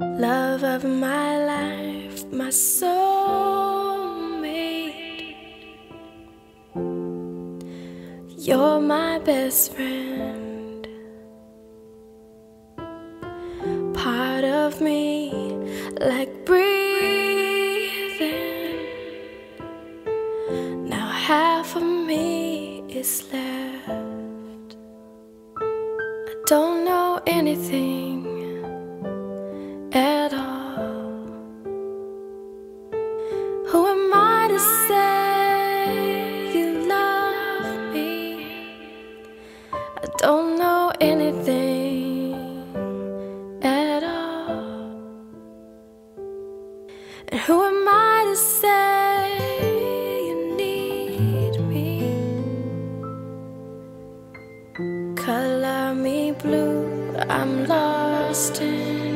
love of my life, my soulmate. You're my best friend, part of me, like breathing. Now half of me is left. I don't know anything at all. Who am I to say you love me? I don't know anything at all. And who am I to say you need me? Color me blue, I'm lost in